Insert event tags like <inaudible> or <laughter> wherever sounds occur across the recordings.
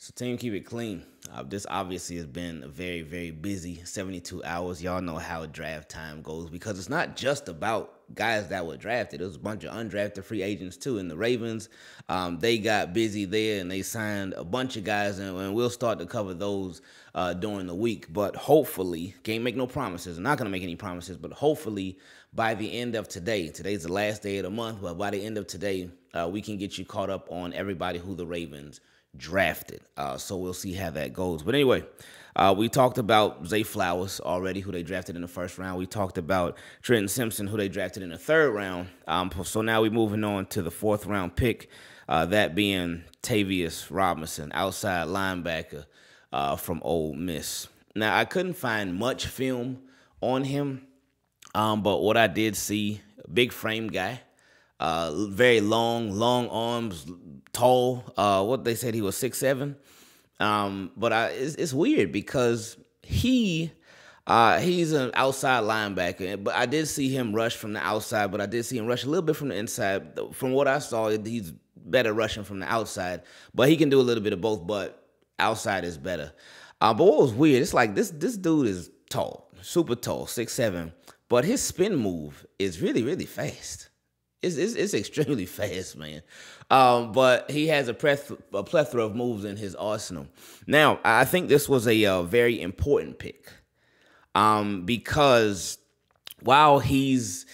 So team keep it clean. Uh, this obviously has been a very very busy 72 hours. Y'all know how draft time goes because it's not just about guys that were drafted. It was a bunch of undrafted free agents too. And the Ravens, um, they got busy there and they signed a bunch of guys, and, and we'll start to cover those uh, during the week. But hopefully, can't make no promises. I'm not gonna make any promises, but hopefully by the end of today, today's the last day of the month, but by the end of today, uh, we can get you caught up on everybody who the Ravens drafted. Uh, so we'll see how that goes. But anyway, uh, we talked about Zay Flowers already, who they drafted in the first round. We talked about Trenton Simpson, who they drafted in the third round. Um, so now we're moving on to the fourth round pick, uh, that being Tavius Robinson, outside linebacker uh, from Ole Miss. Now, I couldn't find much film on him, um, but what I did see, big frame guy. Uh, very long, long arms, tall. Uh, what they said he was six seven. Um, but I, it's, it's weird because he uh, he's an outside linebacker, but I did see him rush from the outside, but I did see him rush a little bit from the inside. From what I saw, he's better rushing from the outside, but he can do a little bit of both, but outside is better. Uh, but what was weird, it's like this this dude is tall, super tall, six seven, but his spin move is really, really fast. It's, it's, it's extremely <laughs> fast, man. Um, but he has a, plethora, a plethora of moves in his arsenal. Now, I think this was a uh, very important pick um, because while he's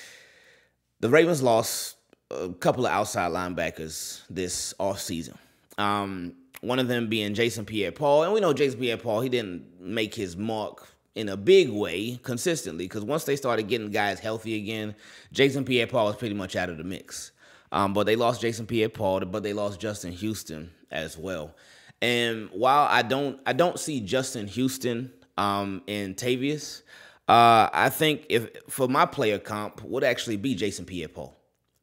the Ravens lost a couple of outside linebackers this offseason. Um, one of them being Jason Pierre-Paul, and we know Jason Pierre-Paul, he didn't make his mark in a big way consistently because once they started getting guys healthy again, Jason Pierre-Paul was pretty much out of the mix. Um, but they lost Jason Pierre-Paul, but they lost Justin Houston as well. And while I don't I don't see Justin Houston um, in Tavius, uh, I think if for my player comp would actually be Jason Pierre-Paul.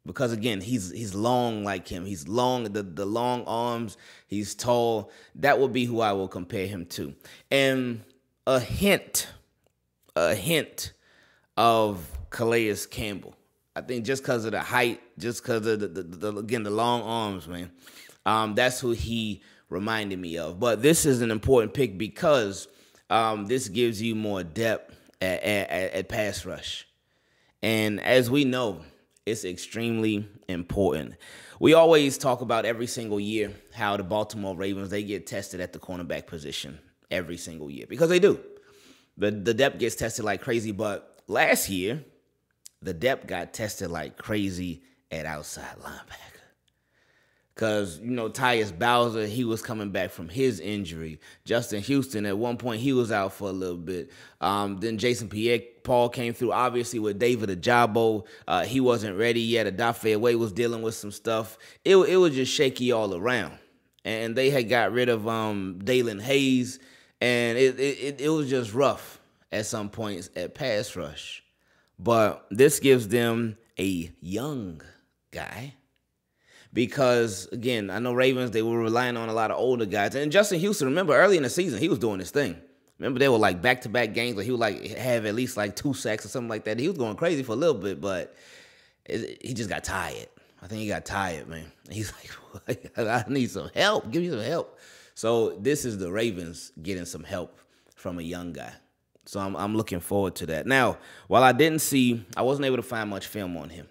Because again, he's he's long like him. He's long, the, the long arms, he's tall. That would be who I will compare him to. And a hint, a hint of Calais Campbell. I think just because of the height, just because of the, the, the, again the long arms, man. Um, that's who he reminded me of. But this is an important pick because um, this gives you more depth at, at, at pass rush, and as we know, it's extremely important. We always talk about every single year how the Baltimore Ravens they get tested at the cornerback position every single year because they do. The the depth gets tested like crazy, but last year the depth got tested like crazy at outside linebacker. Cause you know Tyus Bowser, he was coming back from his injury. Justin Houston, at one point, he was out for a little bit. Um, then Jason Pierre-Paul came through. Obviously, with David Ojabo, uh, he wasn't ready yet. Odafe Oweh was dealing with some stuff. It it was just shaky all around. And they had got rid of um, Daelin Hayes and it, it it was just rough at some points at pass rush. But this gives them a young guy because again, I know Ravens they were relying on a lot of older guys. And Justin Houston, remember early in the season, he was doing this thing. Remember they were like back to back games where he would like have at least like two sacks or something like that. He was going crazy for a little bit, but it, he just got tired. I think he got tired, man. He's like, <laughs> I need some help. Give me some help. So this is the Ravens getting some help from a young guy. So I'm, I'm looking forward to that. Now, while I didn't see, I wasn't able to find much film on him.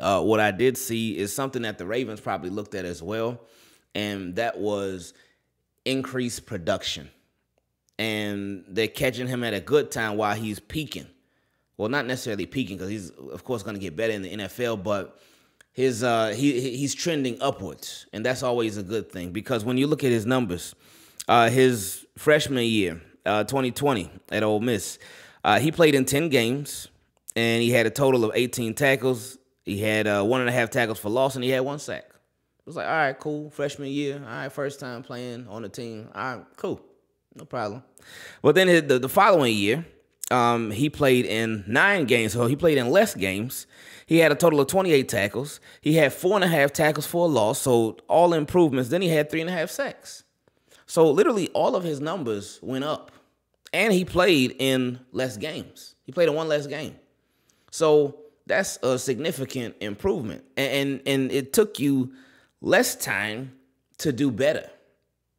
Uh, what I did see is something that the Ravens probably looked at as well, and that was increased production. And they're catching him at a good time while he's peaking. Well, not necessarily peaking because he's, of course, going to get better in the NFL, but his uh, he he's trending upwards, and that's always a good thing because when you look at his numbers, uh, his freshman year, uh, 2020 at Ole Miss, uh, he played in 10 games, and he had a total of 18 tackles. He had uh, one and a half tackles for loss, and he had one sack. It was like, all right, cool, freshman year, all right, first time playing on the team, all right, cool, no problem. But then the, the following year, um, he played in nine games, so he played in less games. He had a total of 28 tackles. He had four and a half tackles for a loss, so all improvements. Then he had three and a half sacks. So literally all of his numbers went up. And he played in less games. He played in one less game. So that's a significant improvement. And, and, and it took you less time to do better.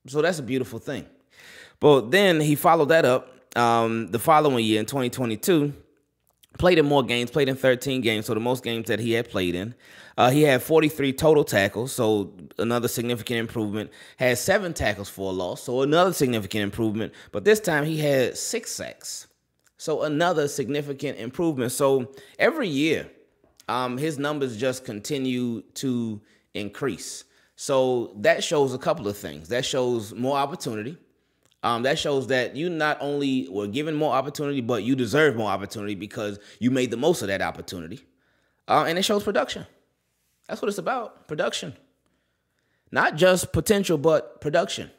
So that's a beautiful thing. But then he followed that up um, the following year in 2022. Played in more games, played in 13 games, so the most games that he had played in. Uh, he had 43 total tackles, so another significant improvement. Had seven tackles for a loss, so another significant improvement. But this time he had six sacks, so another significant improvement. So every year, um, his numbers just continue to increase. So that shows a couple of things. That shows more opportunity. Um, that shows that you not only were given more opportunity, but you deserve more opportunity because you made the most of that opportunity. Uh, and it shows production. That's what it's about production. Not just potential, but production.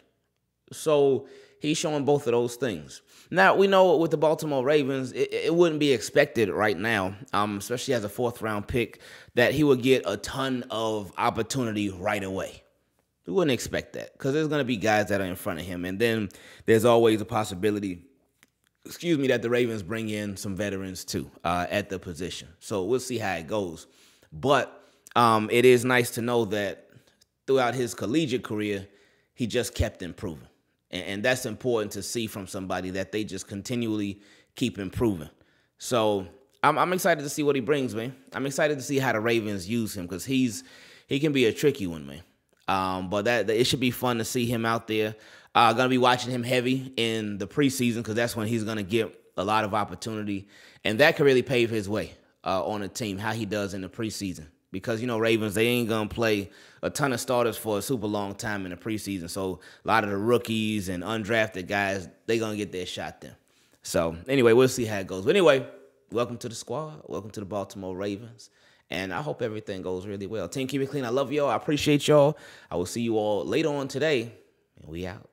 So he's showing both of those things. Now, we know with the Baltimore Ravens, it, it wouldn't be expected right now, um, especially as a fourth round pick, that he would get a ton of opportunity right away. We wouldn't expect that because there's going to be guys that are in front of him. And then there's always a possibility, excuse me, that the Ravens bring in some veterans too uh, at the position. So we'll see how it goes. But um, it is nice to know that throughout his collegiate career, he just kept improving. And, and that's important to see from somebody that they just continually keep improving. So I'm, I'm excited to see what he brings, man. I'm excited to see how the Ravens use him because he's he can be a tricky one, man. Um, but that, that, it should be fun to see him out there. Uh, gonna be watching him heavy in the preseason because that's when he's gonna get a lot of opportunity, and that could really pave his way uh, on a team how he does in the preseason. Because you know Ravens, they ain't gonna play a ton of starters for a super long time in the preseason. So a lot of the rookies and undrafted guys, they gonna get their shot then. So anyway, we'll see how it goes. But anyway, welcome to the squad. Welcome to the Baltimore Ravens. And I hope everything goes really well. Team, keep it clean. I love y'all. I appreciate y'all. I will see you all later on today. And we out.